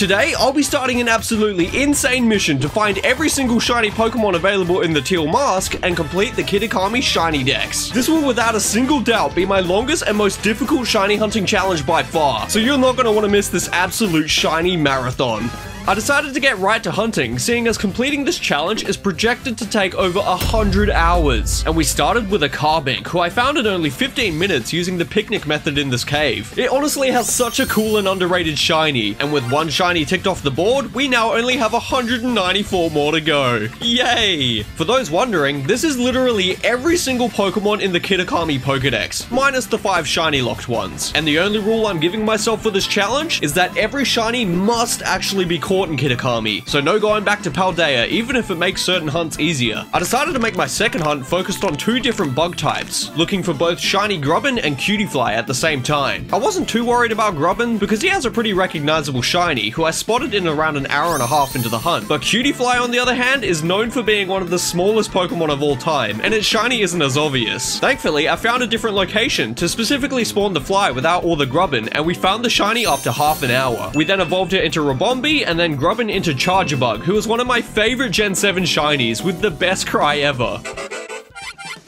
Today, I'll be starting an absolutely insane mission to find every single shiny Pokemon available in the Teal Mask and complete the Kitakami Shiny Dex. This will without a single doubt be my longest and most difficult shiny hunting challenge by far, so you're not going to want to miss this absolute shiny marathon. I decided to get right to hunting, seeing as completing this challenge is projected to take over 100 hours. And we started with a Carbink, who I found in only 15 minutes using the picnic method in this cave. It honestly has such a cool and underrated shiny, and with one shiny ticked off the board, we now only have 194 more to go. Yay! For those wondering, this is literally every single Pokemon in the Kitakami Pokedex, minus the 5 shiny locked ones. And the only rule I'm giving myself for this challenge is that every shiny must actually be caught in Kitakami, so no going back to Paldea even if it makes certain hunts easier. I decided to make my second hunt focused on two different bug types, looking for both Shiny Grubbin and Cutiefly at the same time. I wasn't too worried about Grubbin because he has a pretty recognizable Shiny who I spotted in around an hour and a half into the hunt, but Cutiefly on the other hand is known for being one of the smallest Pokemon of all time, and its Shiny isn't as obvious. Thankfully, I found a different location to specifically spawn the Fly without all the Grubbin, and we found the Shiny after half an hour. We then evolved it into Ribombee and then Grubbin into Charjabug, who is one of my favorite Gen 7 shinies with the best cry ever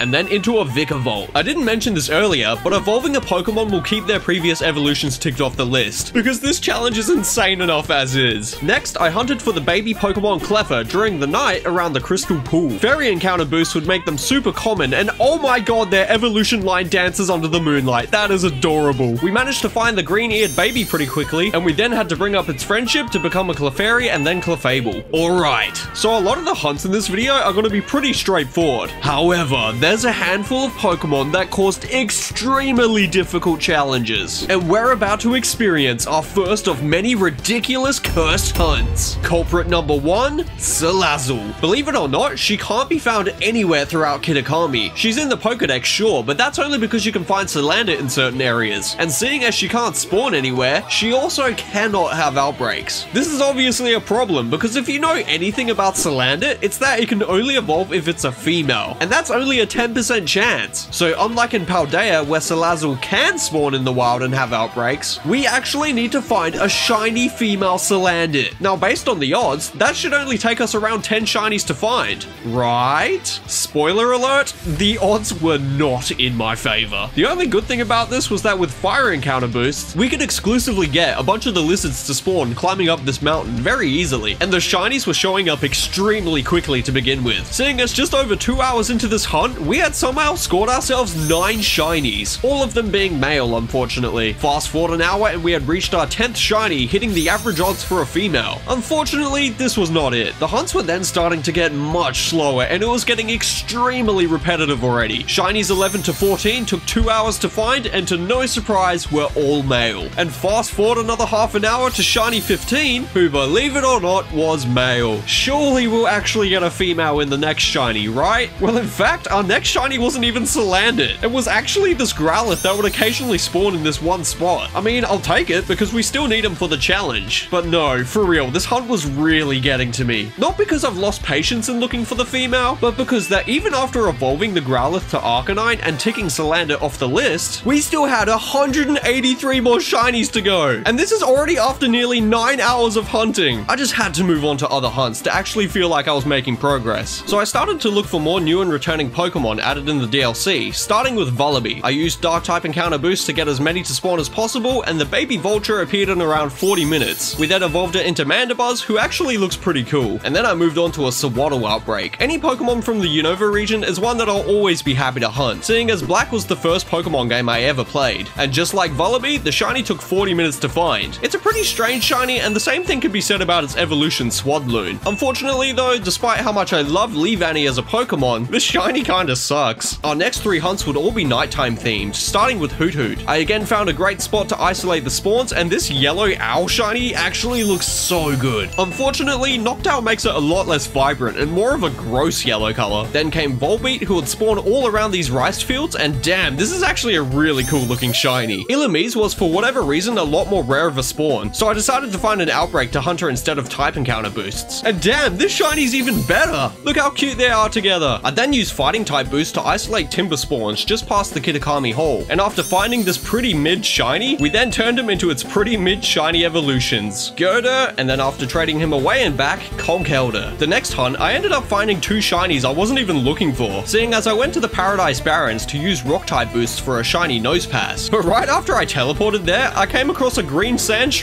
and then into a Vikavolt. I didn't mention this earlier, but evolving a Pokemon will keep their previous evolutions ticked off the list, because this challenge is insane enough as is. Next, I hunted for the baby Pokemon Cleffa during the night around the Crystal Pool. Fairy encounter boosts would make them super common, and oh my god, their evolution line dances under the moonlight. That is adorable. We managed to find the green-eared baby pretty quickly, and we then had to bring up its friendship to become a Clefairy and then Clefable. Alright, so a lot of the hunts in this video are going to be pretty straightforward. However, there there's a handful of Pokemon that caused extremely difficult challenges, and we're about to experience our first of many ridiculous cursed hunts. Culprit number one, Salazzle. Believe it or not, she can't be found anywhere throughout Kitakami. She's in the Pokedex, sure, but that's only because you can find Salandit in certain areas, and seeing as she can't spawn anywhere, she also cannot have outbreaks. This is obviously a problem, because if you know anything about Salandit, it's that it can only evolve if it's a female, and that's only a 10% chance. So unlike in Paldea, where Salazzle can spawn in the wild and have outbreaks, we actually need to find a shiny female Salandit. Now, based on the odds, that should only take us around 10 shinies to find, right? Spoiler alert, the odds were not in my favor. The only good thing about this was that with fire encounter boosts, we could exclusively get a bunch of the lizards to spawn climbing up this mountain very easily, and the shinies were showing up extremely quickly to begin with. Seeing us just over two hours into this hunt, we had somehow scored ourselves 9 shinies, all of them being male unfortunately. Fast forward an hour and we had reached our 10th shiny, hitting the average odds for a female. Unfortunately, this was not it. The hunts were then starting to get much slower and it was getting extremely repetitive already. Shinies 11 to 14 took 2 hours to find and to no surprise were all male. And fast forward another half an hour to shiny 15, who believe it or not was male. Surely we'll actually get a female in the next shiny, right? Well in fact, our next shiny wasn't even Salandit. It was actually this Growlithe that would occasionally spawn in this one spot. I mean, I'll take it because we still need him for the challenge. But no, for real, this hunt was really getting to me. Not because I've lost patience in looking for the female, but because that even after evolving the Growlithe to Arcanine and ticking Salandit off the list, we still had 183 more shinies to go. And this is already after nearly 9 hours of hunting. I just had to move on to other hunts to actually feel like I was making progress. So I started to look for more new and returning Pokemon added in the DLC, starting with Vullaby. I used Dark type encounter boost to get as many to spawn as possible, and the baby Vulture appeared in around 40 minutes. We then evolved it into Mandibuzz, who actually looks pretty cool. And then I moved on to a Sewaddle outbreak. Any Pokemon from the Unova region is one that I'll always be happy to hunt, seeing as Black was the first Pokemon game I ever played. And just like Vullaby, the shiny took 40 minutes to find. It's a pretty strange shiny, and the same thing can be said about its evolution Swadloon. Unfortunately though, despite how much I love Leavanny as a Pokemon, this shiny kinda sucks. Our next three hunts would all be nighttime themed, starting with Hoothoot. I again found a great spot to isolate the spawns, and this yellow owl shiny actually looks so good. Unfortunately, Noctowl makes it a lot less vibrant and more of a gross yellow color. Then came Volbeat, who would spawn all around these rice fields, and damn, this is actually a really cool looking shiny. Illumise was for whatever reason a lot more rare of a spawn, so I decided to find an outbreak to Hunter instead of type encounter boosts. And damn, this shiny's even better! Look how cute they are together. I then used fighting type boost to isolate Timburr spawns just past the Kitakami Hole, and after finding this pretty mid shiny, we then turned him into its pretty mid shiny evolutions. Gurdurr, and then after trading him away and back, Conkeldurr. The next hunt, I ended up finding two shinies I wasn't even looking for, seeing as I went to the Paradise Barrens to use rock type boosts for a shiny Nosepass. But right after I teleported there, I came across a green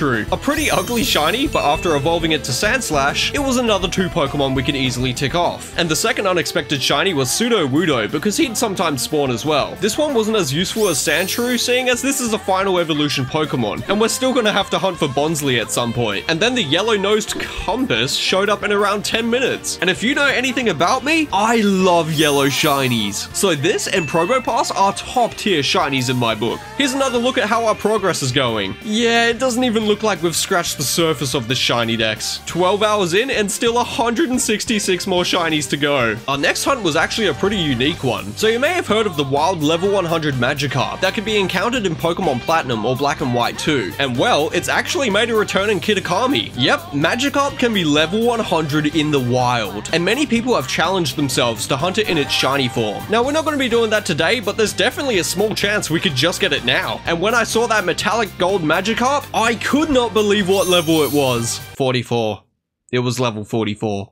A pretty ugly shiny, but after evolving it to Sandslash, it was another two Pokemon we could easily tick off. And the second unexpected shiny was Sudowoodo, because he'd sometimes spawn as well. This one wasn't as useful as Sandshrew, seeing as this is a final evolution Pokemon, and we're still gonna have to hunt for Bonsly at some point. And then the yellow-nosed Cumbus showed up in around 10 minutes. And if you know anything about me, I love yellow shinies. So this and Probopass are top tier shinies in my book. Here's another look at how our progress is going. Yeah, it doesn't even look like we've scratched the surface of the shiny dex. 12 hours in and still 166 more shinies to go. Our next hunt was actually a pretty unique one. So you may have heard of the wild level 100 Magikarp that can be encountered in Pokemon Platinum or Black and White too. And well, it's actually made a return in Kitakami. Yep, Magikarp can be level 100 in the wild, and many people have challenged themselves to hunt it in its shiny form. Now, we're not going to be doing that today, but there's definitely a small chance we could just get it now. And when I saw that metallic gold Magikarp, I could not believe what level it was. 44. It was level 44.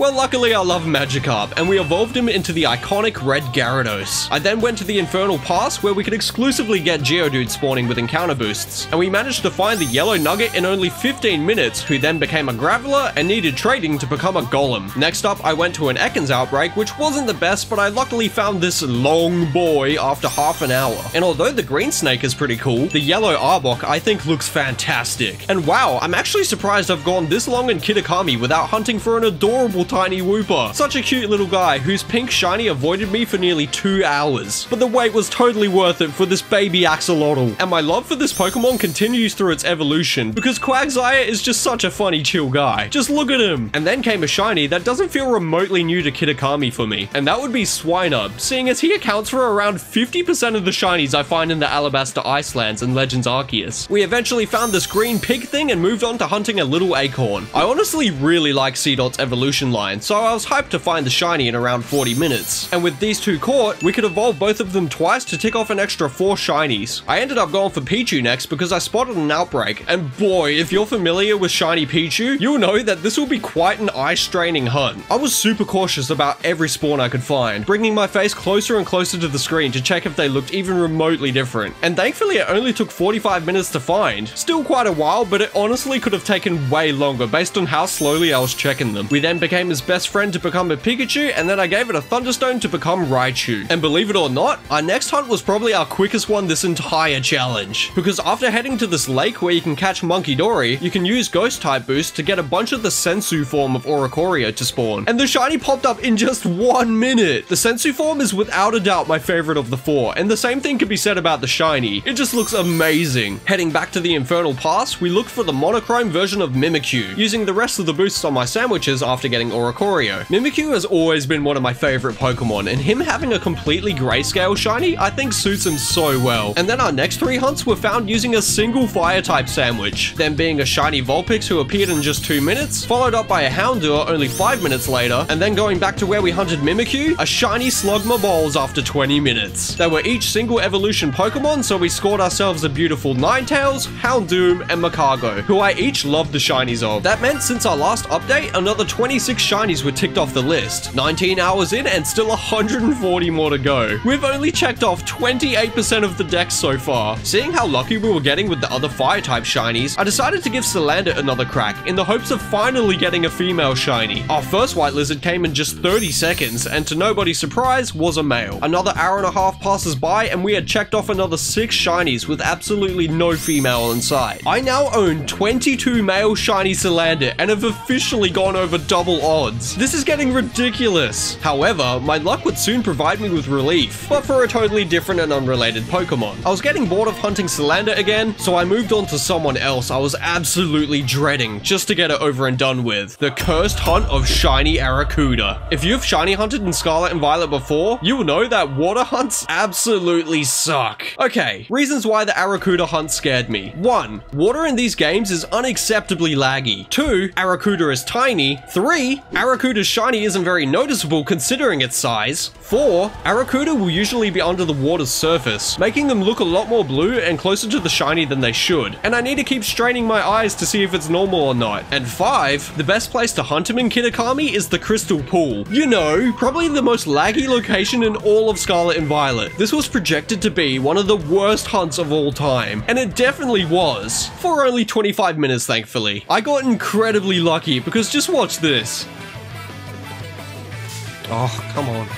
Well, luckily I love Magikarp, and we evolved him into the iconic Red Gyarados. I then went to the Infernal Pass, where we could exclusively get Geodude spawning with encounter boosts, and we managed to find the Yellow Nugget in only 15 minutes, who then became a Graveler and needed trading to become a Golem. Next up, I went to an Ekans outbreak, which wasn't the best, but I luckily found this long boy after half an hour. And although the Green Snake is pretty cool, the Yellow Arbok I think looks fantastic. And wow, I'm actually surprised I've gone this long in Kitakami without hunting for an adorable tiny Wooper. Such a cute little guy whose pink shiny avoided me for nearly two hours. But the wait was totally worth it for this baby Axolotl. And my love for this Pokemon continues through its evolution because Quagsire is just such a funny chill guy. Just look at him. And then came a shiny that doesn't feel remotely new to Kitakami for me. And that would be Swinub, seeing as he accounts for around 50% of the shinies I find in the Alabaster Icelands and Legends Arceus. We eventually found this green pig thing and moved on to hunting a little acorn. I honestly really like Seedot's evolution line, so I was hyped to find the shiny in around 40 minutes. And with these two caught, we could evolve both of them twice to tick off an extra 4 shinies. I ended up going for Pichu next because I spotted an outbreak, and boy, if you're familiar with shiny Pichu, you'll know that this will be quite an eye-straining hunt. I was super cautious about every spawn I could find, bringing my face closer and closer to the screen to check if they looked even remotely different. And thankfully it only took 45 minutes to find. Still quite a while, but it honestly could have taken way longer based on how slowly I was checking them. We then became his best friend to become a Pikachu, and then I gave it a Thunderstone to become Raichu. And believe it or not, our next hunt was probably our quickest one this entire challenge. Because after heading to this lake where you can catch Monkey Dory, you can use Ghost type boost to get a bunch of the Sensu form of Oricorio to spawn. And the shiny popped up in just one minute. The Sensu form is without a doubt my favorite of the four, and the same thing can be said about the shiny. It just looks amazing. Heading back to the Infernal Pass, we look for the monochrome version of Mimikyu, using the rest of the boosts on my sandwiches after getting Oricorio. Mimikyu has always been one of my favorite Pokemon, and him having a completely grayscale shiny, I think suits him so well. And then our next three hunts were found using a single fire type sandwich, then being a shiny Vulpix who appeared in just two minutes, followed up by a Houndour only five minutes later, and then going back to where we hunted Mimikyu, a shiny Slugma Balls after 20 minutes. They were each single evolution Pokemon, so we scored ourselves a beautiful Ninetales, Houndoom, and Magcargo, who I each loved the shinies of. That meant since our last update, another 26 shinies were ticked off the list. 19 hours in and still 140 more to go. We've only checked off 28% of the dex so far. Seeing how lucky we were getting with the other fire type shinies, I decided to give Salandit another crack in the hopes of finally getting a female shiny. Our first white lizard came in just 30 seconds and to nobody's surprise was a male. Another hour and a half passes by and we had checked off another 6 shinies with absolutely no female inside. I now own 22 male shiny Salandit and have officially gone over double odds. This is getting ridiculous. However, my luck would soon provide me with relief, but for a totally different and unrelated Pokemon. I was getting bored of hunting Salandit again, so I moved on to someone else I was absolutely dreading just to get it over and done with. The cursed hunt of Shiny Arrokuda. If you've shiny hunted in Scarlet and Violet before, you will know that water hunts absolutely suck. Okay, reasons why the Arrokuda hunt scared me. 1. Water in these games is unacceptably laggy. 2. Arrokuda is tiny. 3. 3. Arrokuda's shiny isn't very noticeable considering its size. 4. Arrokuda will usually be under the water's surface, making them look a lot more blue and closer to the shiny than they should, and I need to keep straining my eyes to see if it's normal or not. And 5. The best place to hunt him in Kitakami is the Crystal Pool. You know, probably the most laggy location in all of Scarlet and Violet. This was projected to be one of the worst hunts of all time, and it definitely was, for only 25 minutes thankfully. I got incredibly lucky because just watch this. Oh, come on.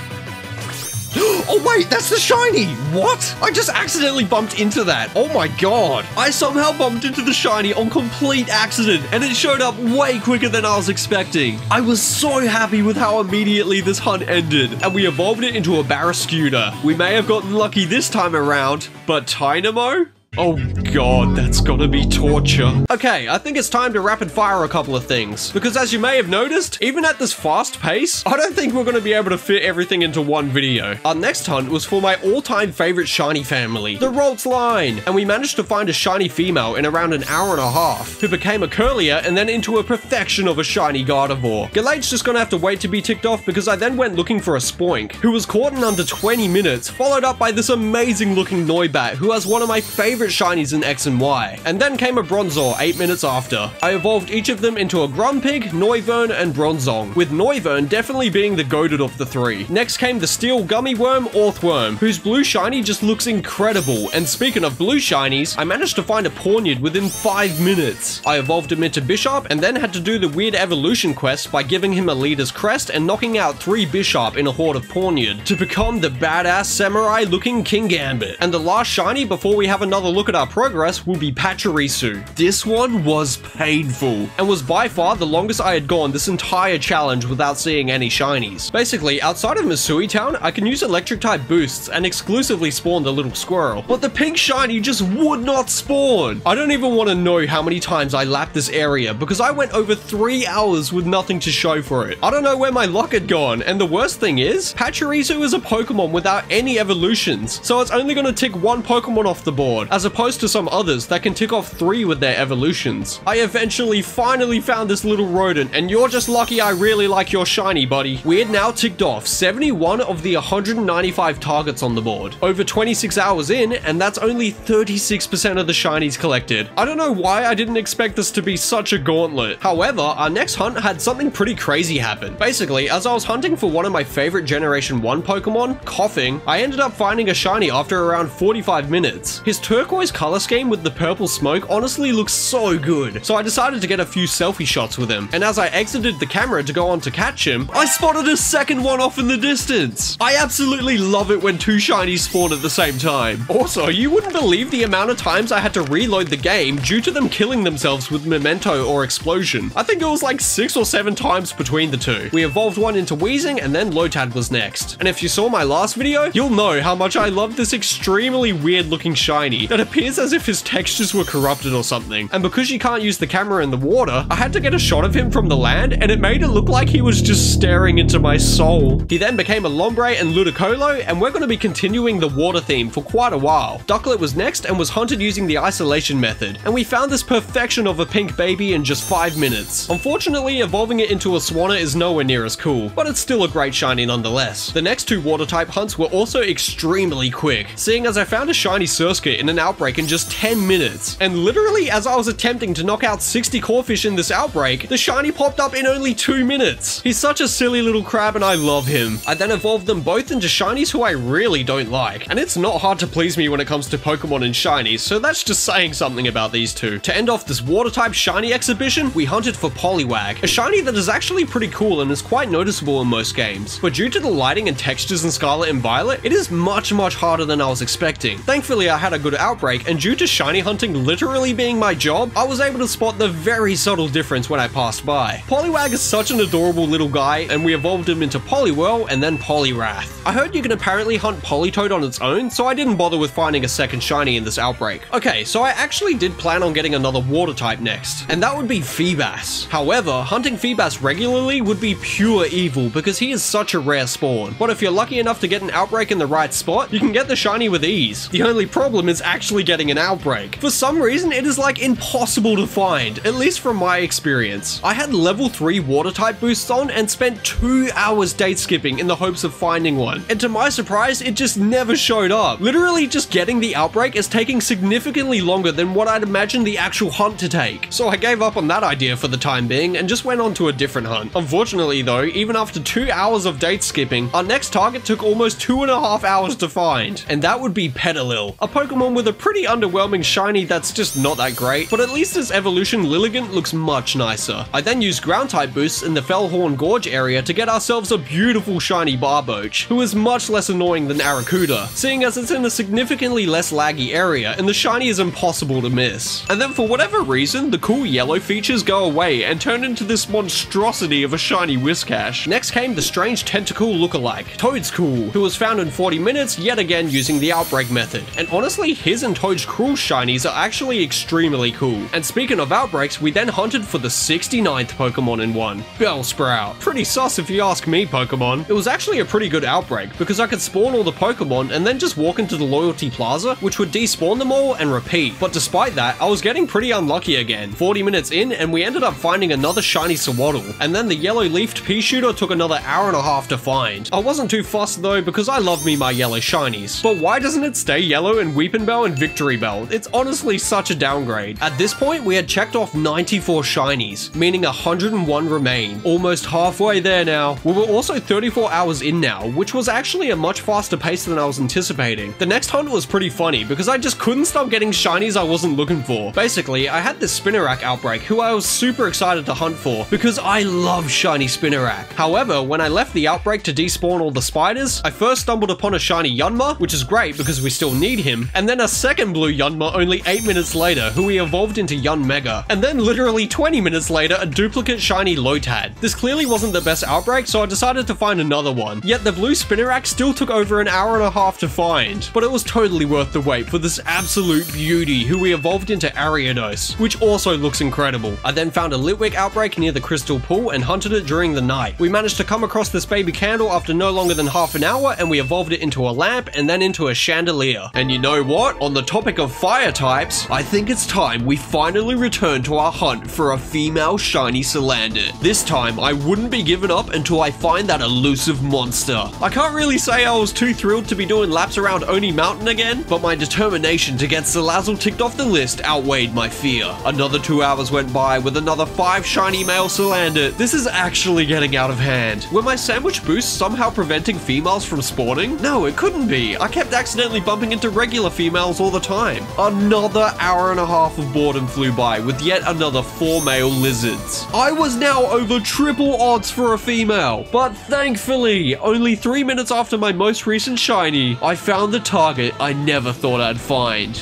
Oh wait, that's the shiny! What? I just accidentally bumped into that. Oh my god. I somehow bumped into the shiny on complete accident and it showed up way quicker than I was expecting. I was so happy with how immediately this hunt ended and we evolved it into a Barraskewda. We may have gotten lucky this time around, but Tynamo? Oh god, that's gotta be torture. Okay, I think it's time to rapid fire a couple of things. Because as you may have noticed, even at this fast pace, I don't think we're gonna be able to fit everything into one video. Our next hunt was for my all-time favorite shiny family, the Ralts line. And we managed to find a shiny female in around an hour and a half, who became a Kirlia and then into a perfection of a shiny Gardevoir. Gallade's just gonna have to wait to be ticked off because I then went looking for a Spoink, who was caught in under 20 minutes, followed up by this amazing looking Noibat, who has one of my favorite favorite shinies in X and Y. And then came a Bronzor 8 minutes after. I evolved each of them into a Grumpig, Noivern, and Bronzong, with Noivern definitely being the goaded of the three. Next came the Steel Gummy Worm Orthworm, whose blue shiny just looks incredible. And speaking of blue shinies, I managed to find a Pawniard within 5 minutes. I evolved him into Bisharp and then had to do the weird evolution quest by giving him a leader's crest and knocking out 3 Bisharp in a horde of Pawniard to become the badass samurai looking Kingambit. And the last shiny before we have another look at our progress will be Pachirisu. This one was painful, and was by far the longest I had gone this entire challenge without seeing any shinies. Basically, outside of Mossui Town, I can use electric type boosts and exclusively spawn the little squirrel, but the pink shiny just would not spawn. I don't even want to know how many times I lapped this area because I went over three hours with nothing to show for it. I don't know where my luck had gone, and the worst thing is, Pachirisu is a Pokemon without any evolutions, so it's only going to tick one Pokemon off the board, as opposed to some others that can tick off three with their evolutions. I eventually finally found this little rodent, and you're just lucky I really like your shiny, buddy. We had now ticked off 71 of the 195 targets on the board. Over 26 hours in, and that's only 36% of the shinies collected. I don't know why I didn't expect this to be such a gauntlet. However, our next hunt had something pretty crazy happen. Basically, as I was hunting for one of my favorite Generation 1 Pokemon, Koffing, I ended up finding a shiny after around 45 minutes. His turquoise color scheme with the purple smoke honestly looks so good, so I decided to get a few selfie shots with him. And as I exited the camera to go on to catch him, I spotted a second one off in the distance. I absolutely love it when two shinies spawn at the same time. Also, you wouldn't believe the amount of times I had to reload the game due to them killing themselves with Memento or Explosion. I think it was like six or seven times between the two. We evolved one into Weezing and then Lotad was next. And if you saw my last video, you'll know how much I love this extremely weird looking shiny that appears as if his textures were corrupted or something. And because you can't use the camera in the water, I had to get a shot of him from the land and it made it look like he was just staring into my soul. He then became a Lombre and Ludicolo and we're going to be continuing the water theme for quite a while. Ducklett was next and was hunted using the isolation method, and we found this perfection of a pink baby in just 5 minutes. Unfortunately, evolving it into a Swanna is nowhere near as cool, but it's still a great shiny nonetheless. The next two water type hunts were also extremely quick, seeing as I found a shiny Surskit in an outbreak in just 10 minutes. And literally as I was attempting to knock out 60 Corphish in this outbreak, the shiny popped up in only 2 minutes. He's such a silly little crab and I love him. I then evolved them both into shinies who I really don't like, and it's not hard to please me when it comes to Pokemon and shinies, so that's just saying something about these two. To end off this water type shiny exhibition, we hunted for Poliwag, a shiny that is actually pretty cool and is quite noticeable in most games, but due to the lighting and textures in Scarlet and Violet, it is much much harder than I was expecting. Thankfully I had a good outbreak, and due to shiny hunting literally being my job, I was able to spot the very subtle difference when I passed by. Poliwag is such an adorable little guy, and we evolved him into Poliwhirl and then Poliwrath. I heard you can apparently hunt Politoed on its own, so I didn't bother with finding a second shiny in this outbreak. Okay, so I actually did plan on getting another water type next, and that would be Feebas. However, hunting Feebas regularly would be pure evil because he is such a rare spawn. But if you're lucky enough to get an outbreak in the right spot, you can get the shiny with ease. The only problem is actually getting an outbreak. For some reason, it is like impossible to find, at least from my experience. I had level 3 water type boosts on and spent 2 hours date skipping in the hopes of finding one. And to my surprise, it just never showed up. Literally just getting the outbreak is taking significantly longer than what I'd imagine the actual hunt to take. So I gave up on that idea for the time being and just went on to a different hunt. Unfortunately though, even after 2 hours of date skipping, our next target took almost 2.5 hours to find. And that would be Petilil, a Pokemon with a pretty underwhelming shiny that's just not that great, but at least its evolution Lilligant looks much nicer. I then used ground type boosts in the Fellhorn Gorge area to get ourselves a beautiful shiny Barboach, who is much less annoying than Arrokuda, seeing as it's in a significantly less laggy area and the shiny is impossible to miss. And then for whatever reason, the cool yellow features go away and turn into this monstrosity of a shiny Whiscash. Next came the strange tentacle lookalike, Toedscool, who was found in 40 minutes yet again using the outbreak method. And honestly, his and Toedscruel shinies are actually extremely cool. And speaking of outbreaks, we then hunted for the 69th Pokemon in one, Bellsprout. Pretty sus if you ask me, Pokemon. It was actually a pretty good outbreak because I could spawn all the Pokemon and then just walk into the Loyalty Plaza, which would despawn them all and repeat. But despite that, I was getting pretty unlucky again. 40 minutes in and we ended up finding another shiny Sewaddle, and then the yellow leafed pea shooter took another hour and a half to find. I wasn't too fussed though because I love me my yellow shinies. But why doesn't it stay yellow in Weepinbell and It's honestly such a downgrade. At this point, we had checked off 94 shinies, meaning 101 remain. Almost halfway there now. We were also 34 hours in now, which was actually a much faster pace than I was anticipating. The next hunt was pretty funny because I just couldn't stop getting shinies I wasn't looking for. Basically, I had this Spinarak outbreak who I was super excited to hunt for because I love shiny Spinarak. However, when I left the outbreak to despawn all the spiders, I first stumbled upon a shiny Yanma, which is great because we still need him, and then a second blue Only 8 minutes later, who we evolved into Yanmega, and then literally 20 minutes later, a duplicate shiny Lotad. This clearly wasn't the best outbreak, so I decided to find another one. Yet the blue Spinarak still took over an hour and a half to find, but it was totally worth the wait for this absolute beauty who we evolved into Ariados, which also looks incredible. I then found a Litwick outbreak near the Crystal Pool and hunted it during the night. We managed to come across this baby candle after no longer than half an hour and we evolved it into a lamp and then into a chandelier. And you know what? On the topic of fire types, I think it's time we finally return to our hunt for a female shiny Salandit. This time, I wouldn't be given up until I find that elusive monster. I can't really say I was too thrilled to be doing laps around Oni Mountain again, but my determination to get Salazzle ticked off the list outweighed my fear. Another two hours went by with another five shiny male Salandit. This is actually getting out of hand. Were my sandwich boosts somehow preventing females from spawning? No, it couldn't be. I kept accidentally bumping into regular females all the time. Another hour and a half of boredom flew by with yet another four male lizards. I was now over triple odds for a female, but thankfully, only three minutes after my most recent shiny, I found the target I never thought I'd find.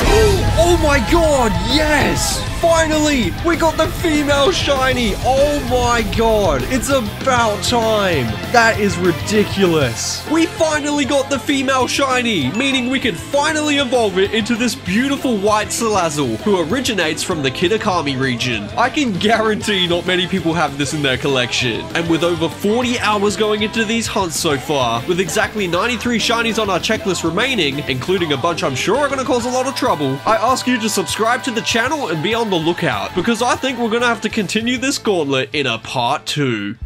Oh, oh my god, yes! Finally, we got the female shiny. Oh my god, it's about time. That is ridiculous. We finally got the female shiny, meaning we can finally evolve it into this beautiful white Salazzle, who originates from the Kitakami region. I can guarantee not many people have this in their collection. And with over 40 hours going into these hunts so far, with exactly 93 shinies on our checklist remaining, including a bunch I'm sure are going to cause a lot of trouble, I ask you to subscribe to the channel and be on the lookout because I think we're going to have to continue this gauntlet in a part 2.